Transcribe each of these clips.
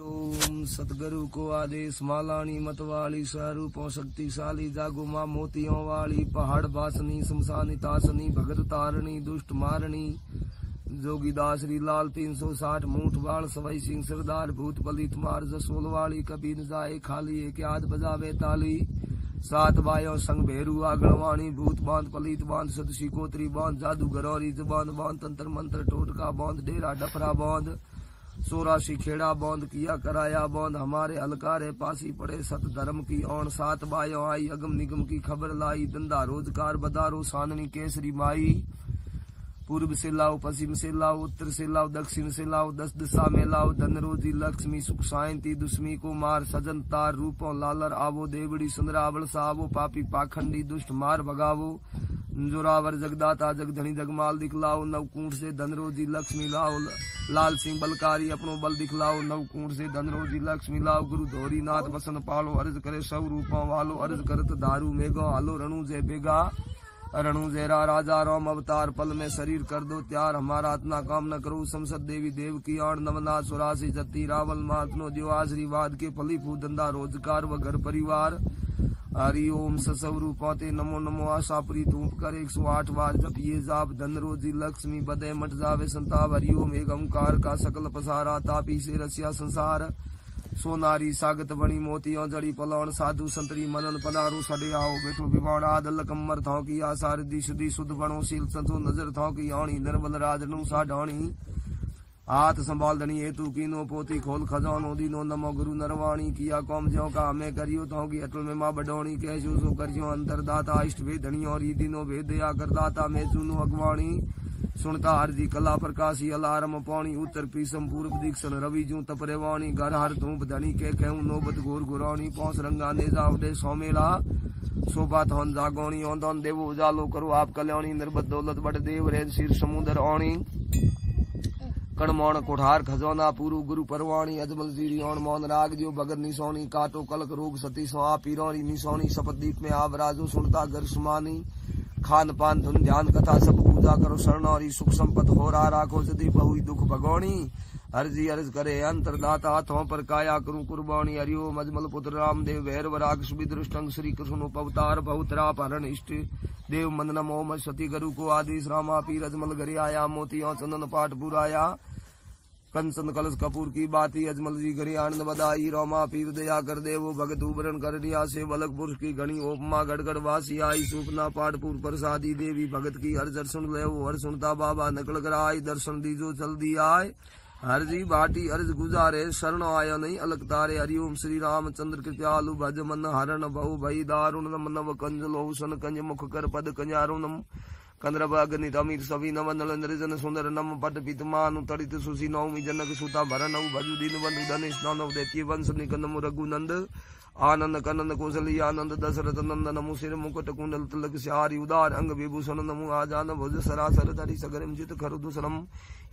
ओम सतगुरु को आदेश, मालानी मत मतवाली स्वरूपों शक्तिशाली, जागो माँ मोतियों वाली, पहाड़ बासनी, शमशानी तासनी, भगत तारणी, दुष्ट मारणी, जोगी दासरी लाल तीन सौ साठ, मूठ बाल सवाई सिंह, सरदार, भूत पलित मार, जसोल वाली कबीर जाए खाली, एक याद बजावे ताली, सात बायो संग भेरू आगणवाणी भूत बाँध, पलित बाँध, सदशी कोतरी बाँध जादू गरौरी जबान बाँध, तंत्र मंत्र, टोटका बाँध, डेरा डफरा बाँध सोराशी खेड़ा बौंद किया कराया, बौंद हमारे अलकारे पासी पड़े। सत धर्म की औण सात बायो आई, अगम निगम की खबर लाई। धंधा रोज़गार बदारो, साननी केसरी माई। पूर्व से लाओ पश्चिम से लाओ उत्तर से लाओ दक्षिण से लाओ दस दिशा में लाओ धन रोजी लक्ष्मी, सुख शांति, दुश्मी को मार। सजन तार रूपों लालर आवो, देवड़ी सुंदरावल सावो। पापी पाखंडी दुष्ट मार भगावो। जोरावर जगदाता जगधनी जगमाल दिखलाओ नवकूट से धनरोजी लक्ष्मी लाओ, लाल सिंह बलकारी अपनो बल दिखलाओ नवकूट से धनरोजी लक्ष्मी लाओ, गुरु धोरी नाथ बसन पालो, अर्ज़ करे सब रूपों वालो, अर्ज़ करत दारू मेघो आलो, रणु जय बेगा, रणु जेरा राजा, राम अवतार पल में शरीर कर दो त्यार, हमारा इतना काम न करो, संसद देवी देव की आण नवनाथ सुरासी जति रावल मातनो दियो आशीर्वाद के फली, धंधा रोज़गार व घर परिवार हरि ओम ससवरू पाते नमो नमो आशा प्री धूप कर एक सौ आठ बार जब ये जाप धन रोजी लक्ष्मी बदे मट जावे संताप हरि ओम एक ओंकार का सकल पसारा तापी से रसिया संसार। सोनारी सागत बणी मोतियों जड़ी पलौन साधु संतरी मनन पदारू सडे आओ बेठो विवाण आदल कम्मर थौ की आसार दी शुद्धि शुद्ध बणो शील संतो नज़र थौ की आणी निर्बल राजनु सा ढाणी। हाथ संभाल धनी हेतु कीनो पोती खोल खजानो दीनो नमो गुरु नरवाणी किया कौम ज्यो का हमें करियो तो की अटल में माँ बडौणी। कैसो सो करियो अंतरदाता, इष्ट वे धनी और दिनो भेद दया करदाता। मैं चुनो अगवाणी, सुनता हरजी कला प्रकाशी, अलारम पाणी, उत्तर पीसम पूर्व दीक्षण, रवि जू तपरे वाणी घर हर धूप धनी, के कहूँ नोबत घोर गुराणी पौस रंगा नेजा उदे सोमेला शोभा थौन जागोणी औंदौन देवो उजालो करो आप कल्याणी निर्बत दौलत बट देव रेन सिर समुदर औणी। कणमौण कोठार खजौना पूरु गुरु परवाणी अजमल जीरी औण मौन राग जो भगत निसौनी काटो कलक रोग सती सो आ पीरौरी निसौनी शपदीप में आव राजो सुनता घर सुमानी खान पान धुन ध्यान कथा सब पूजा करो शरण और सुख संपत हो रहा राखो सदी बहु दुख भगौणी अर्जी अर्ज़ करे अंतरदाता हाथों पर काया करूँ कुर्बानी हरिओम अजमल पुत्र राम रामदेव भैरव राग सुबिदृष्टंग श्री कृष्ण पवतार बहुतरा परण इष्ट देव मंदनम ओम सती गुरु को आदेश रामा पीर अजमल घरे आया मोतियों चंदन पाठ पुराया कंचन कलश कपूर की बाती अजमल जी घरी आनंद बदाई रोमा पीर दया कर दे वो भगत उबरन कर दिया से बलक पुरुष की घनी ओपमा गड़गड़ वासी आई सूपना पाटपुर प्रसादी देवी, भगत की हर दर्शन ले वो हर सुनता बाबा, नकल कर आई दर्शन दीजो चल दी आए। हर जी बाटी अर्ज़ गुजारे, शरण आया नहीं, अलग तारे हरिओम श्री राम रामचंद्र कृत्यालु भज मन हरण बहु, भई दारुण, नम नव कंज लोसन कंज मुख कर पद, कंजारुणम। કંદ્રભાગની ધમી સવી નવ નલંદ્રજન સુંદર નમ પટ પિતમાનું તરિત સુસી નવમી જનક સુતા ભર નવ ભજુ દિન બંધુ ધનિષ નવ દૈત્ય વંશ નિકંદમ રઘુનંદ आनंद कनंद कौशली आनंद दशरथ नंदन मुसिर मुकुट कुंडल तिलक सिहारी उदार अंग विभूषण नमु आजान भुज सरासर धरि सगरम जित खरु दुसरम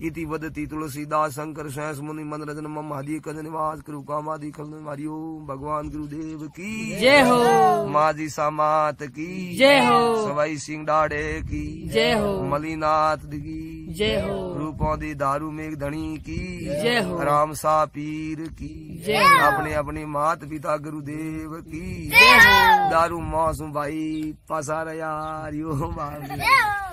इति वदति तुलसीदास शंकर सहस मुनि मन रजन मम हरि कज निवास कृ कामादि खल हरिओ भगवान गुरुदेव की जय हो। माजी समात की जय हो। सवाई सिंह डाड़े की जय हो। मलिनाथ की जय हो। रूपों दी दारू मेघ धनी की। जय हो। राम सा पीर की। जय अपने अपने मात पिता गुरुदेव की। जय हो। दारू मौसम भाई पसार यार यो बाबू